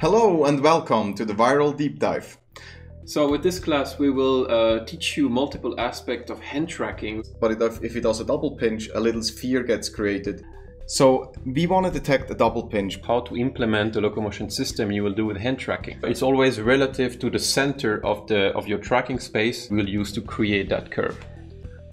Hello and welcome to the Viral Deep Dive. So with this class we will uh, teach you multiple aspects of hand tracking. But it, if it does a double pinch, a little sphere gets created. So we want to detect a double pinch. How to implement the locomotion system you will do with hand tracking. It's always relative to the center of, the, of your tracking space we'll use to create that curve.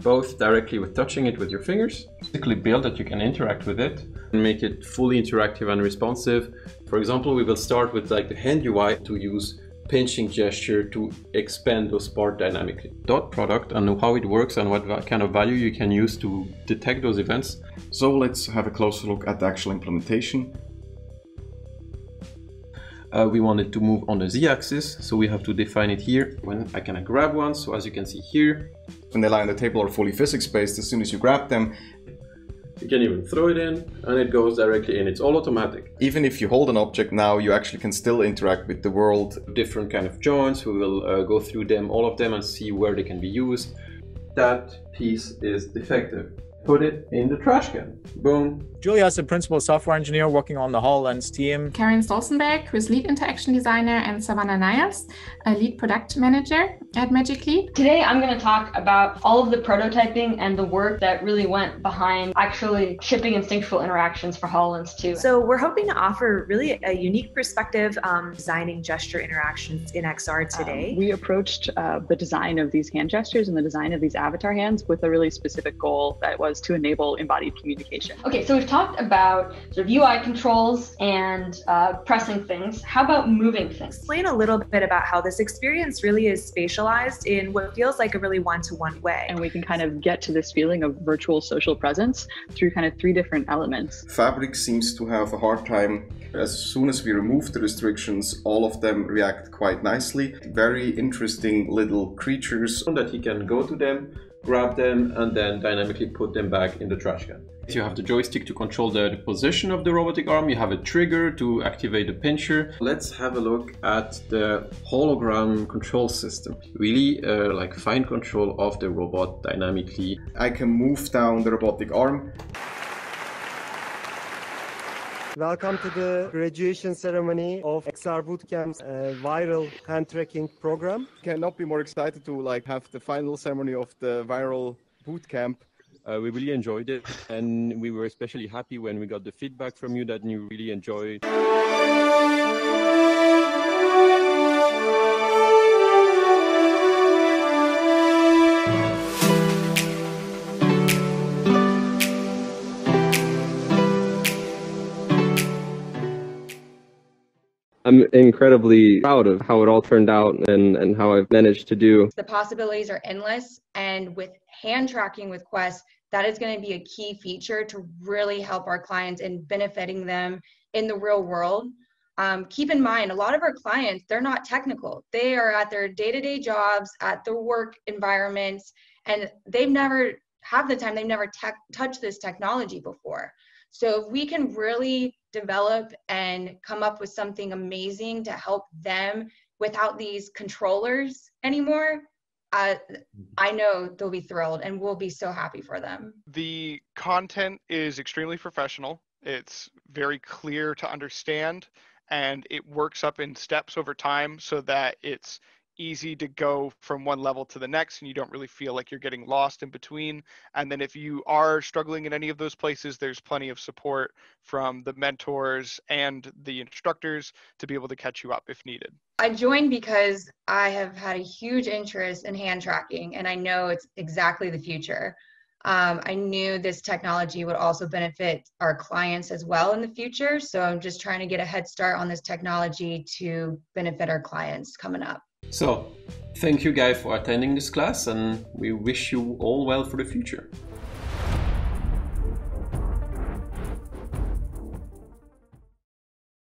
Both directly with touching it with your fingers, basically build that you can interact with it and make it fully interactive and responsive. For example, we will start with like the hand UI to use pinching gesture to expand those parts dynamically. Dot product and how it works and what kind of value you can use to detect those events. So let's have a closer look at the actual implementation. Uh, we want it to move on the z-axis, so we have to define it here. When I can grab one, so as you can see here. When they lie on the table are fully physics-based, as soon as you grab them, you can even throw it in and it goes directly in. It's all automatic. Even if you hold an object now, you actually can still interact with the world. Different kind of joints, we will uh, go through them, all of them and see where they can be used. That piece is defective put it in the trash can. Boom. Julia is a principal software engineer working on the HoloLens team. Karen Stolzenberg, who is lead interaction designer, and Savannah Niles, a lead product manager at Magic Leap. Today, I'm going to talk about all of the prototyping and the work that really went behind actually shipping instinctual interactions for HoloLens 2. So we're hoping to offer really a unique perspective um, designing gesture interactions in XR today. Um, we approached uh, the design of these hand gestures and the design of these avatar hands with a really specific goal that was was to enable embodied communication. Okay, so we've talked about sort of UI controls and uh, pressing things. How about moving things? Explain a little bit about how this experience really is spatialized in what feels like a really one-to-one way. And we can kind of get to this feeling of virtual social presence through kind of three different elements. Fabric seems to have a hard time. As soon as we remove the restrictions, all of them react quite nicely. Very interesting little creatures. That he can go to them grab them, and then dynamically put them back in the trash can. You have the joystick to control the, position of the robotic arm, you have a trigger to activate the pincher. Let's have a look at the hologram control system. Really uh, like fine control of the robot dynamically. I can move down the robotic arm Welcome to the graduation ceremony of XR Bootcamp's uh, viral hand tracking program. Cannot be more excited to like have the final ceremony of the viral bootcamp. Uh, we really enjoyed it, and we were especially happy when we got the feedback from you that you really enjoyed. I'm incredibly proud of how it all turned out and, and how I've managed to do. The possibilities are endless. And with hand tracking with Quest, that is going to be a key feature to really help our clients in benefiting them in the real world. Um, keep in mind, a lot of our clients, they're not technical. They are at their day to day jobs, at their work environments, and they've never have the time, they've never tech, touched this technology before. So if we can really develop and come up with something amazing to help them without these controllers anymore, uh, I know they'll be thrilled and we'll be so happy for them. The content is extremely professional. It's very clear to understand and it works up in steps over time so that it's easy to go from one level to the next and you don't really feel like you're getting lost in between. And then if you are struggling in any of those places, there's plenty of support from the mentors and the instructors to be able to catch you up if needed. I joined because I have had a huge interest in hand tracking and I know it's exactly the future. Um, I knew this technology would also benefit our clients as well in the future. So I'm just trying to get a head start on this technology to benefit our clients coming up. So, thank you guys for attending this class and we wish you all well for the future.